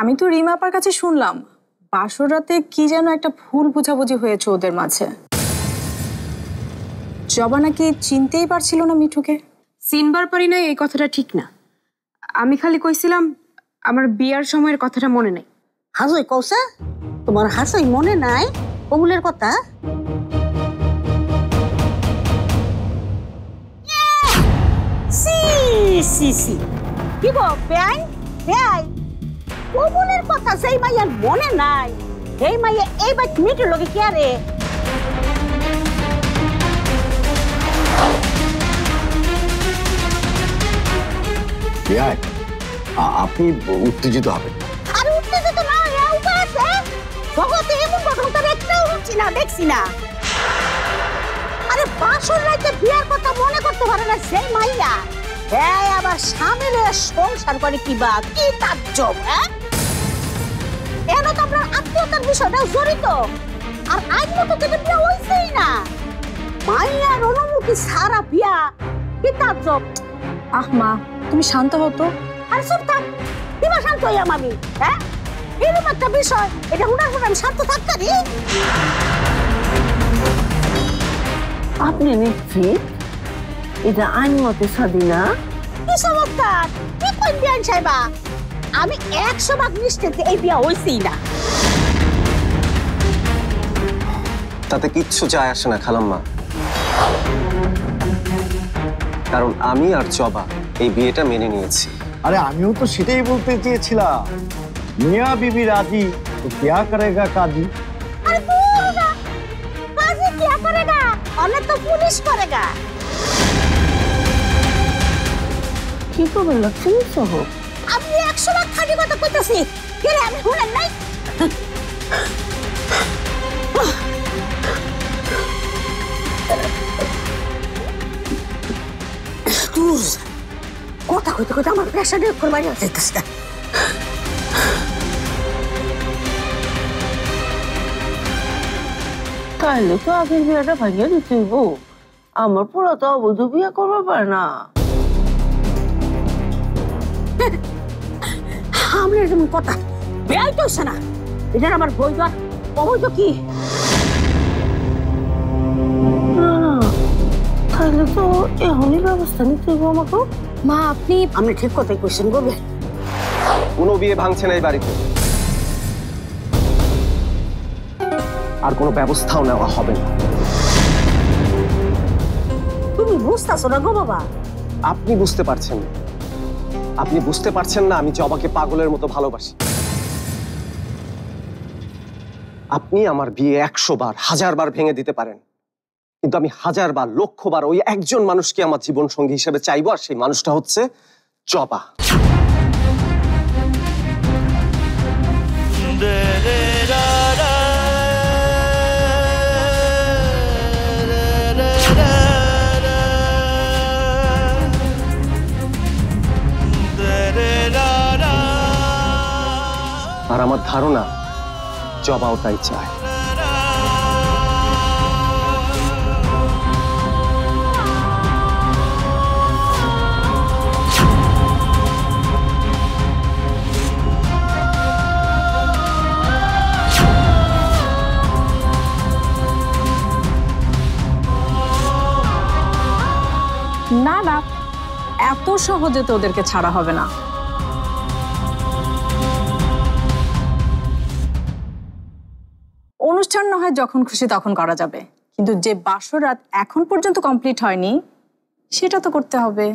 আমি তো রিমা আপার কাছে শুনলাম বাসর রাতে কি যেন একটা ভুল বোঝাবুঝি হয়েছে ওদের মাঝে। জবা নাকি চিনতেই পারছিল না মিঠুকে। চিনবার পারি না এই কথাটা ঠিক না। আমি খালি কইছিলাম আমার বিয়ার সময়ের কথাটা মনে নেই। হাজই কৌসা তোমার হাসই মনে নাই? কবুলের কথা? সি সি সি। কি গো বেআই বেআই কবুলের কথা সেই মাইয়ার মনে নাই। এই মাইয়া এই বাই মিটের লগে কে রে আপনি উত্তেজিত হবেন। আরে উত্তেজিত না উপায় আছে? জগতে এমন ঘটনা একটাও হচ্ছে না দেখছি না। আরে বাসর রাতে বিয়ার কথা মনে করতে পারে না সেই মাইয়া। হ্যাঁ আবার স্বামীর সংসার করে কি বা? কি তাজ্জব হ্যাঁ? এন তো আপনার আত্মীয়তার বিষয়টা জড়িত। আর আজ মতো থেকে বিয়া হইছেই না। মাইয়ার অনুমতি সারা বিয়া কি তাজ্জব? আহ মা তুমি শান্ত হতো আর চুপ থাক কিবা শান্ত হইয়াম আমি হ্যাঁ? এরকম একটা বিষয় এটা হুনার হুনার আমি শান্ত থাকতারি। আপনি নিশ্চিত এটা আইন মতে সাদি না কি চমৎকার! কি সাহেবা? আমি একশো ভাগ নিশ্চিত এই বিয়া না। তাতে কিচ্ছু যায় আসে না খালাম্মা। কারণ আমি আর চবা এই বিয়েটা মেনে নিয়েছি। আরে আমিও তো সেটাই বলতে চেয়েছিলাম। মিয়া বিবি রাজি তো কেয়া করেগা কাজী। আরে কেয়া করেগা অনেক তো পুলিশ করেগা। কি করবেন লক্ষ্মী সহ আমি একশো ভাগ খাঁটি কথা কইতাছি রে আমি হুনেন নাই? কথা কইতে কইতে আমার প্রেশার দিয়ে করে বাড়ি যাইতেছে। না তাইলে তো আগের বিয়াটা ভাঙিয়ে দিতে আমার পুরো তো অবৈধ বিয়া করবার না। আমি যেমন কথা। বেয়াই তো হইছে না। এটা আমার বৈধ অবৈধ কি? তাইলে তো এখনই ব্যবস্থা নিতে হইব আমাকে মা আপনি আপনি ঠিক কথাই কোয়েশ্চেন করবে কোনো বিয়ে ভাঙছে না এই বাড়িতে। আর কোনো ব্যবস্থাও নেওয়া হবে না। তুমি বুঝতেছো না গো বাবা। আপনি বুঝতে পারছেন না। আপনি বুঝতে পারছেন না আমি জবাকে পাগলের মতো ভালোবাসি। আপনি আমার বিয়ে একশো বার, হাজার বার ভেঙে দিতে পারেন। কিন্তু আমি হাজার বার, লক্ষ বার ওই একজন মানুষকে আমার জীবন সঙ্গী হিসেবে চাইব, আর সেই মানুষটা হচ্ছে জবা। আর আমার ধারণা জবাও তাই চায়। না না, এত সহজে তো ওদেরকে ছাড়া হবে না। হয় যখন খুশি তখন করা যাবে। কিন্তু যে বাসর রাত এখন পর্যন্ত কমপ্লিট হয়নি সেটা তো করতে হবে।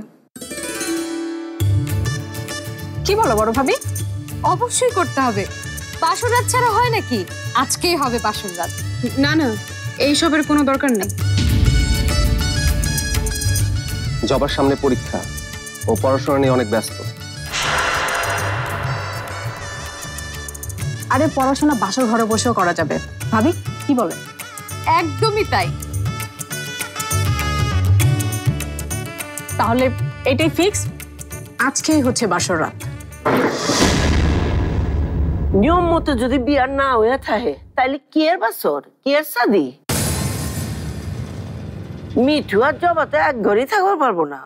কি বলো বড় ভাবি? অবশ্যই করতে হবে। বাসর রাত ছাড়া হয় নাকি? আজকেই হবে বাসর রাত। না না এইসবের কোনো দরকার নেই। জবার সামনে পরীক্ষা ও পড়াশোনা নিয়ে অনেক ব্যস্ত। আরে পড়াশোনা বাসর ঘরে বসেও করা যাবে। ভাবি কি বলে? একদমই তাই। তাহলে এটাই ফিক্স আজকেই হচ্ছে বাসর রাত। নিয়ম মতো যদি বিয়ার না হয়ে থাকে তাহলে কি এর বাসর? কি এর সাদি? মিঠু আর জবাতে এক ঘরেই থাকবার পারব না।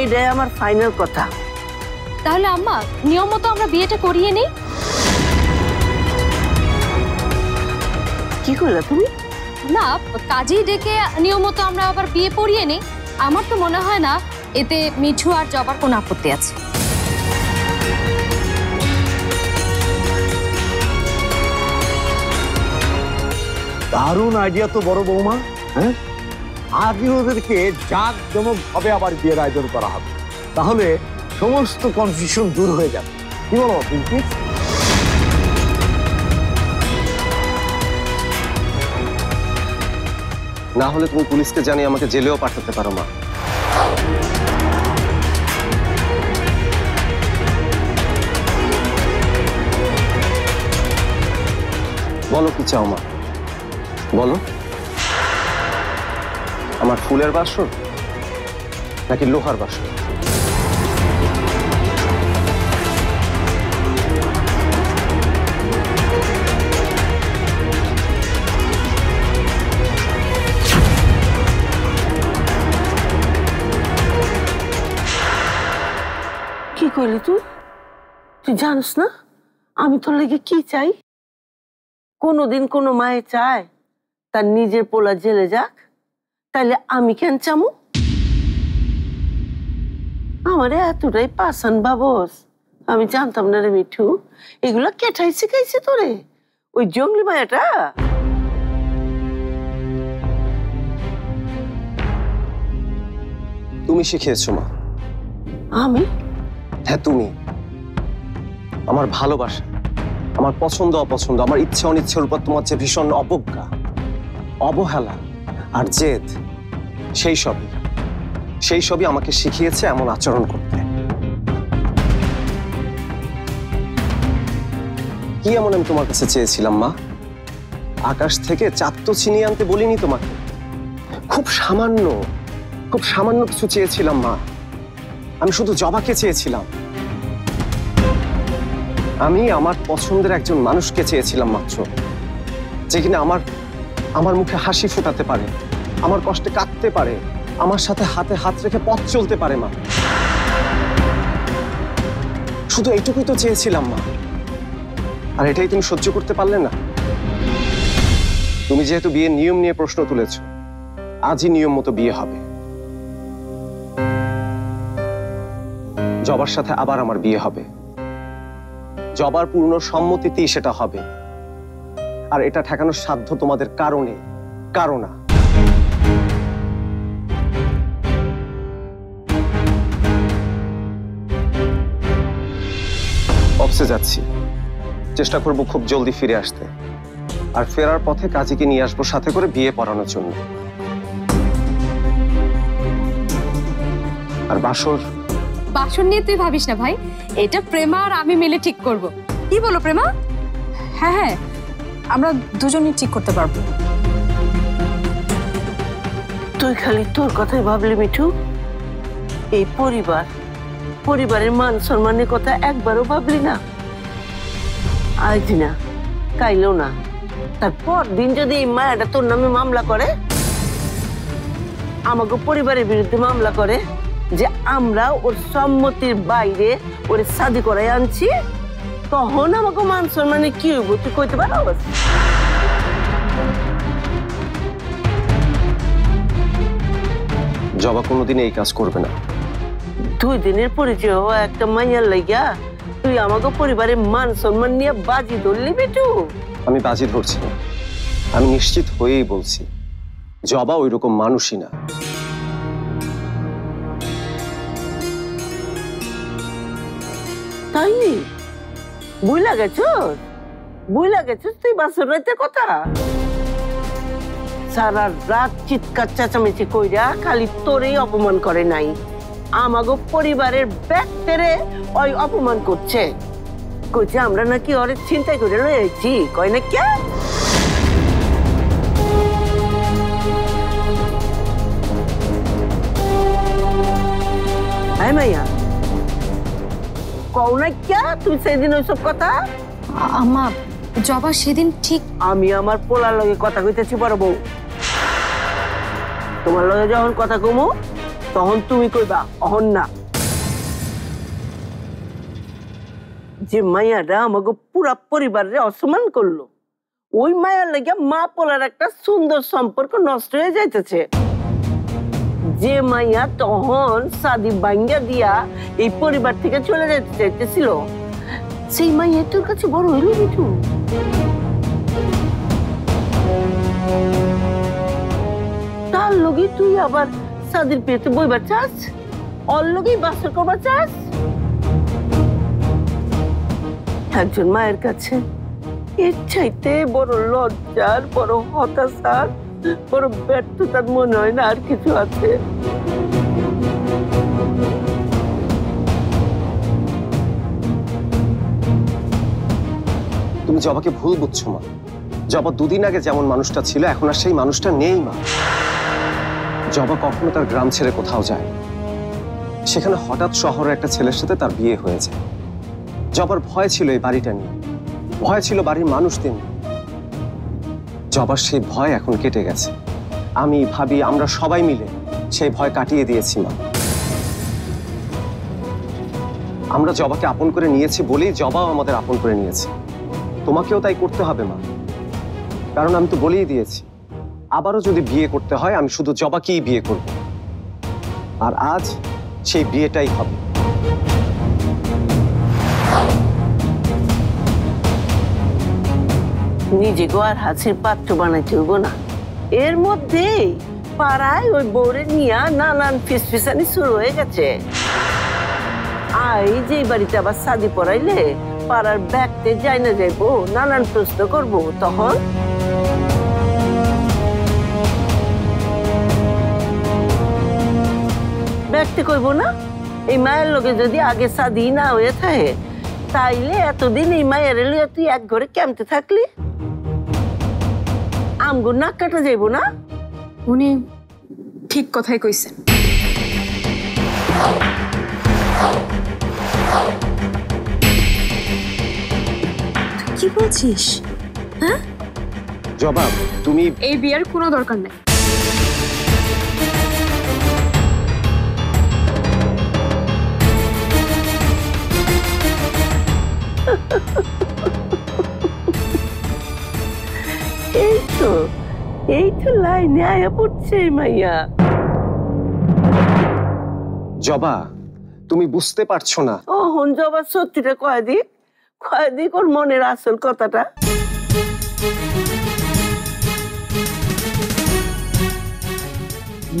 এইটাই আমার ফাইনাল কথা। তাহলে আম্মা নিয়ম মতো আমরা বিয়েটা করিয়ে নিই? কি করলে তুমি? না কাজেই ডেকে নিয়ম মতো আমরা আবার বিয়ে পড়িয়ে নিই। আমার তো মনে হয় না এতে মিঠু আর জবার কোনো আপত্তি আছে। দারুণ আইডিয়া তো বড় বৌমা হ্যাঁ? আজই ওদেরকে জাক জমক ভাবে আবার বিয়ের আয়োজন করা হবে। তাহলে সমস্ত কনফিউশন দূর হয়ে যাবে। কি বলো, পিঙ্কি? না হলে তুমি পুলিশকে জানিয়ে আমাকে জেলেও পাঠাতে পারো, মা। বলো কি চাও, মা? বলো। আমার ফুলের বাসর নাকি লোহার বাসর? কি করলি তুই? তুই জানিস না? আমি তোর লেগে কি চাই? কোনোদিন কোনো মায়ে চায় তার নিজের পোলা জেলে যাক তাইলে আমি কেন চামু? আমারে এতটাই পাসান বাবস আমি জানতাম না রে মিঠু এগুলো কেঠাই শিখাইছে তোরে? ওই জঙ্গলি মায়াটা? তুমি শিখিয়েছো মা। আমি? হ্যাঁ তুমি। আমার ভালোবাসা আমার পছন্দ অপছন্দ আমার ইচ্ছে অনিচ্ছের উপর তোমার যে ভীষণ অবজ্ঞা অবহেলা আর জেদ, সেই সবই। সেই সবই আমাকে শিখিয়েছে এমন আচরণ করতে। কি এমন আমি তোমার কাছে চেয়েছিলাম, মা? আকাশ থেকে চাঁদ তো ছিনিয়ে আনতে বলিনি তোমাকে। খুব সামান্য খুব সামান্য কিছু চেয়েছিলাম, মা। আমি শুধু জবাকে চেয়েছিলাম। আমি আমার পছন্দের একজন মানুষকে চেয়েছিলাম মাত্র, যে কিনা আমার আমার মুখে হাসি ফোটাতে পারে, আমার কষ্টে কাঁদতে পারে, আমার সাথে হাতে হাত রেখে পথ চলতে পারে মা। শুধু এইটুকুই তো চেয়েছিলাম মা। আর এটাই তুমি সহ্য করতে পারলে না। তুমি যেহেতু বিয়ের নিয়ম নিয়ে প্রশ্ন তুলেছ, আজই নিয়ম মতো বিয়ে হবে। জবার সাথে আবার আমার বিয়ে হবে। জবার পূর্ণ সম্মতিতেই সেটা হবে। আর এটা ঠেকানোর সাধ্য তোমাদের কারণে কারও না অফিসে যাচ্ছি। চেষ্টা করব খুব জলদি ফিরে আসতে। আর ফেরার পথে কাজীকে নিয়ে আসব সাথে করে বিয়ে পড়ানোর জন্য। আর বাসর? বাসন নিয়ে তুই ভাবিস না ভাই, এটা প্রেমা আর আমি মিলে ঠিক করব। কি বলো প্রেমা? হ্যাঁ হ্যাঁ আমরা দুজনেই ঠিক করতে পারব। তুই খালি তোর কথাই ভাবলি, মিঠু। এই পরিবার, পরিবারের মান সম্মানের কথা একবারও ভাবলি না। আজ না, কাইলেও না। তারপর দিন যদি এই মায়াটা তোর নামে মামলা করে, আমাকে পরিবারের বিরুদ্ধে মামলা করে যে আমরা ওর সম্মতির বাইরে ওর শাদি করাই আনছি তখন আমাকে মান সম্মানে কি হইব? তুই কইতে পারো? জবা কোনোদিন এই কাজ করবে না। দুই দিনের পরিচয় হওয়া একটা মাইয়ার লাইগা তুই আমাকে পরিবারের মান সম্মান নিয়ে বাজি ধরলি বেটু। আমি বাজি ধরছি না। আমি নিশ্চিত হয়েই বলছি জবা ওই রকম মানুষই না। তাই? বুইলা গেছ বুইলা গেছিস তুই বাসর রাইতে কথা? সারা রাত চিৎকার চেঁচামেচি কইরা খালি তোরেই অপমান করে নাই। আমাগো পরিবারের ব্যক্তিরে ওই অপমান করছে। কইছে, আমরা নাকি ওরে চিন্তাই করে রয়েছি কয় না কে? মাইয়া। কও না কে তুই সেদিন ওইসব কথা? আম্মা জবা সেদিন ঠিক আমি আমার পোলার লগে কথা কইতেছি বড় বউ। তোমার লগে যখন কথা কমু তখন তুমি কইবা অহন না। যে মাইয়াটা আমাকে পুরা পরিবারের অসম্মান করল। ওই মায়ার লেগে মা পোলার একটা সুন্দর সম্পর্ক নষ্ট হয়ে যাইতেছে। যে মাইয়া তখন সাদি বাঙ্গা দিয়া এই পরিবার থেকে চলে যেতে চাইতেছিল। সেই মাইয়া তোর কাছে বড় হইল মিঠু তার লগে তুই আবার সাদির পেতে বইবার চাস ওর লগেই বাসর করবার চাস একজন মায়ের কাছে এর চাইতে বড় লজ্জার, বড় হতাশার ব্যর্থতার মনে হয় না আর কিছু আছে। তুমি জবাকে ভুল বুঝছ, মা। জবা দুদিন আগে যেমন মানুষটা ছিল, এখন আর সেই মানুষটা নেই, মা। জবা কখনো তার গ্রাম ছেড়ে কোথাও যায় সেখানে হঠাৎ শহরের একটা ছেলের সাথে তার বিয়ে হয়েছে। জবার ভয় ছিল এই বাড়িটা নিয়ে। ভয় ছিল বাড়ির মানুষদের নিয়ে। জবার সেই ভয় এখন কেটে গেছে। আমি ভাবি আমরা সবাই মিলে সেই ভয় কাটিয়ে দিয়েছি মা। আমরা জবাকে আপন করে নিয়েছি বলেই জবাও আমাদের আপন করে নিয়েছে। তোমাকেও তাই করতে হবে মা। কারণ আমি তো বলেই দিয়েছি, আবারও যদি বিয়ে করতে হয় আমি শুধু জবাকেই বিয়ে করব। আর আজ সেই বিয়েটাই হবে। নিজেকে আর হাসির পাত্র বানাইতে হইব না। এর মধ্যেই পাড়ায় ওই বউরে নিয়ে নানান ফিসফিসানি শুরু হয়ে গেছে। আই যে বাড়িতে আবার শাদি পড়াইলে পাড়ার ব্যাগতে যাই না যাইবো, নানান প্রশ্ন করব তখন। ব্যক্তি কইব না, এই মায়ের লোকে যদি আগে শাদি না হয়ে থাকে, তাইলে এতদিন এই মায়ের তুই এক ঘরে কেমতে থাকলি? আমগুর নাক কাটা যাইব না? উনি ঠিক কথাই কইছেন। কি বলছিস? জবাব তুমি এই বিয়ের কোনো দরকার নেই। এই তো এই তো লাইনে আয়া পড়ছে মাইয়া। জবা তুমি বুঝতে পারছ না। ও হন জবার সত্যিটা কয় দিক? কয় দিক ওর মনের আসল কথাটা?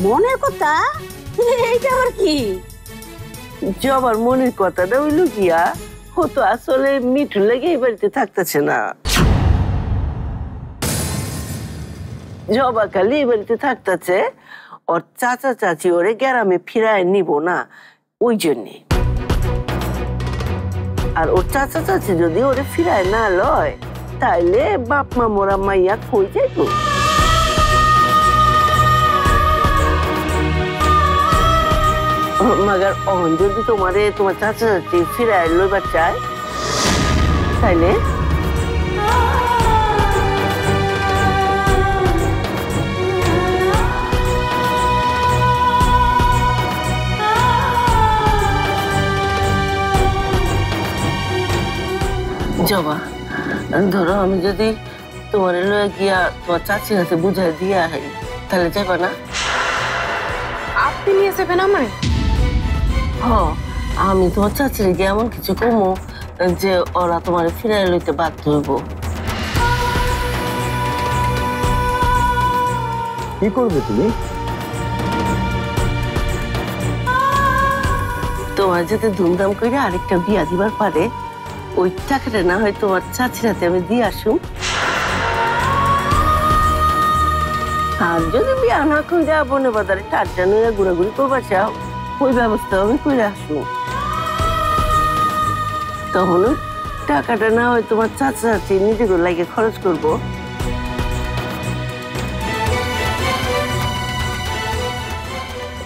মনের কথা? এইটা আবার কি? জবার মনের কথাটা হইল গিয়া হতো আসলে মিঠু লেগে এই বাড়িতে থাকতেছে না। জবা এই বাড়িতে থাকতেছে, ওর চাচা চাচি ওরে গ্রামে ফিরায় নিব না, ওই জন্যে। আর ওর চাচা চাচি যদি ওরে ফিরায় না লয়, তাইলে বাপ মা মোরা মাইয়া কই যাইব? মাগার অহন যদি তোমারে, তোমার চাচা চাচি ফিরায় লইবার চায়, তাইলে? জবা ধরো আমি যদি তোমার লয়ে গিয়া তোমার চাচির হাতে বুঝাই দিয়া হাই তাহলে যাবা না আপনি নিয়ে যাবেন আমারে হ আমি তোমার চাচির গিয়ে এমন কিছু কমো যে ওরা তোমার ফিরাই লইতে বাধ্য হইব কি করবে তুমি তোমার যাতে ধুমধাম করে আরেকটা বিয়া দিবার পারে ওই টাকাটা না হয় তোমার চাচির হাতে আমি দিয়ে আসুম। আর যদি বিয়া না কইরা বনে বাজারে টাটটা নিয়ে ঘোরাঘুরি করবার চাও ওই ব্যবস্থা আমি করে আসুম। তখন টাকাটা না হয় তোমার চাচা চাচি নিজেকে লাগে খরচ করব।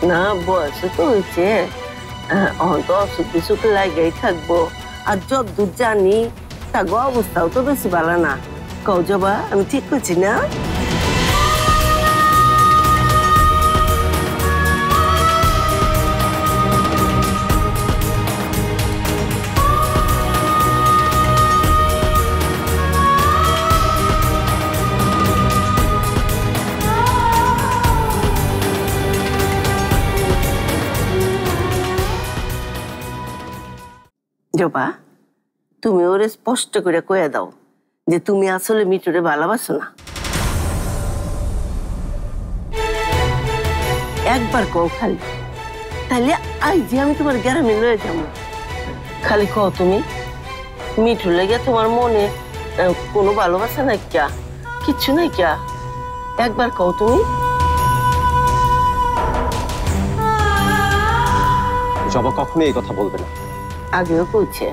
না বয়স তো হয়েছে। আহ, অহন তো অসুখ বিসুখ লাগাই থাকব। আর যতদূর জানি থাকব অবস্থাও তো বেশি ভালো না। কৌ জবা, আমি ঠিক করছি না? জবা তুমি ওরে স্পষ্ট করে কয়ে দাও যে তুমি আসলে মিঠুরে ভালোবাসো না। একবার কও খালি তাহলে আই যে আমি তোমার গ্রামে লয়ে যাব। খালি কও তুমি মিঠু লেগে তোমার মনে কোনো ভালোবাসা নাই ক্যা? কিচ্ছু নাই ক্যা? একবার কও তুমি। জবা কখনো এই কথা বলবে না। আগেও কইছে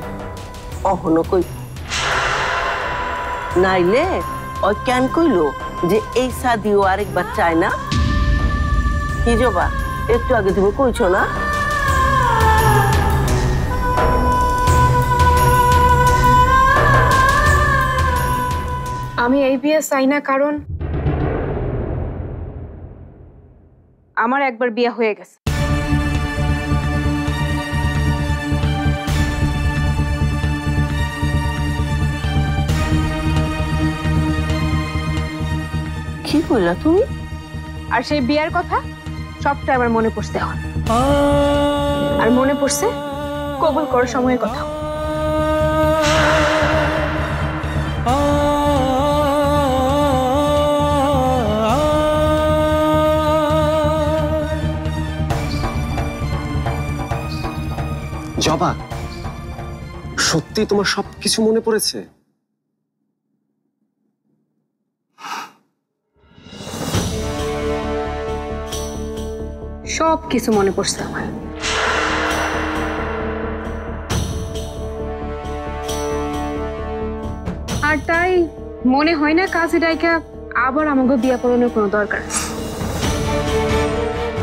অহনো কই। নাইলে ও কেন কইলো যে এই সাদিও আরেকবার চায় না। কি জবা একটু আগে তুমি কইছো না? আমি এই বিয়ে চাই না কারণ আমার একবার বিয়ে হয়ে গেছে। কি কইলা তুমি? আর সেই বিয়ের কথা সবটা আবার মনে পড়ছে এখন। আর মনে পড়ছে কবুল করার সময়ের কথা। জবা সত্যি তোমার সবকিছু মনে পড়েছে? সব কিছু মনে পড়ছে আমার। আর তাই মনে হয় না কাজে ডাইকা আবার আমাকে বিয়া করানোর কোনো দরকার। আছে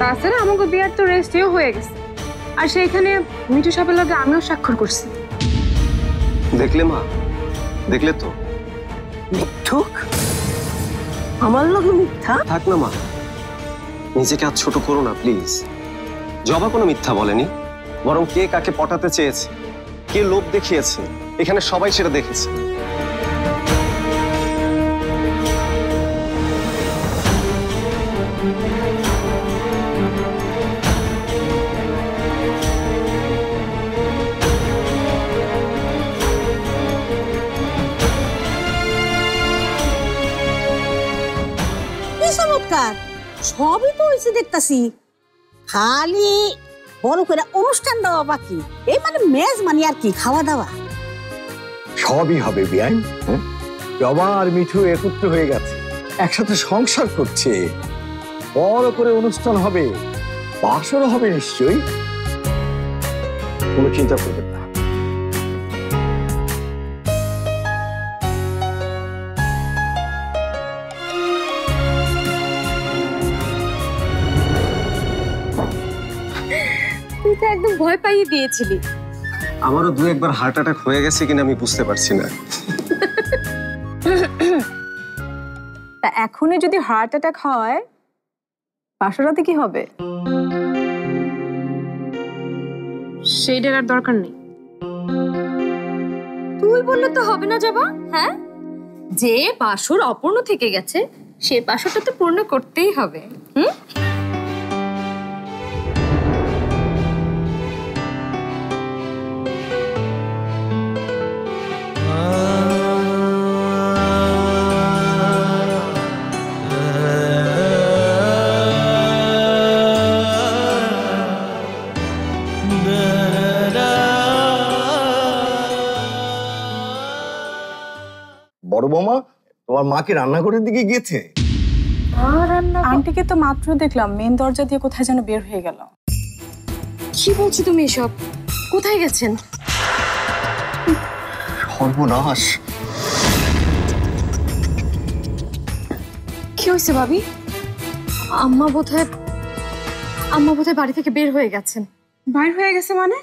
তাছাড়া আমাকে বিয়ার তো রেস্টেও হয়ে গেছে। আর সেইখানে মিঠু সাপের লগে আমিও স্বাক্ষর করছি। দেখলে মা? দেখলে তো? মিথ্যুক? আমার লগে মিথ্যা? থাক না মা। নিজেকে আজ ছোট করো না প্লিজ জবা কোনো মিথ্যা বলেনি, বরং কে কাকে পটাতে চেয়েছে, কে লোভ দেখিয়েছে, এখানে সবাই সেটা দেখেছে। সবই তো হয়েছে দেখতাছি। খালি বড় করে অনুষ্ঠান দেওয়া বাকি। এই মানে মেজ মানে আর কি, খাওয়া দাওয়া। সবই হবে বিয়াই হ্যাঁ? জবা আর মিঠু একত্র হয়ে গেছে, একসাথে সংসার করছে। বড় করে অনুষ্ঠান হবে বাসর হবে নিশ্চয়ই। কোনো চিন্তা করবেন না। ভয় পাইয়ে দিয়েছিলি। আমারও দু একবার হার্ট অ্যাটাক হয়ে গেছে কিনা আমি বুঝতে পারছি না। তা এখনই যদি হার্ট অ্যাটাক হয় বাসরাতে কি হবে? সেইটার আর দরকার নেই। তুই বললে তো হবে না যাবা হ্যাঁ? যে বাসর অপূর্ণ থেকে গেছে সে বাসরটা তো পূর্ণ করতেই হবে হুম? বড় বৌমা তোমার মাকে রান্নাঘরের দিকে গিয়েছে? আন্টিকে তো মাত্র দেখলাম মেন দরজা দিয়ে কোথায় যেন বের হয়ে গেল। কি বলছো তুমি এসব? কোথায় গেছেন? সর্বনাশ। কি হয়েছে ভাবি? আম্মা বোধহয় আম্মা বোধহয় বাড়ি থেকে বের হয়ে গেছেন। বাইর হয়ে গেছে মানে